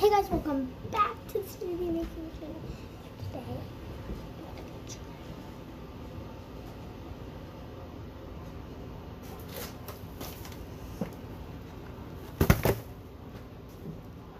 Hey guys, welcome back to the Smoothie Making Channel.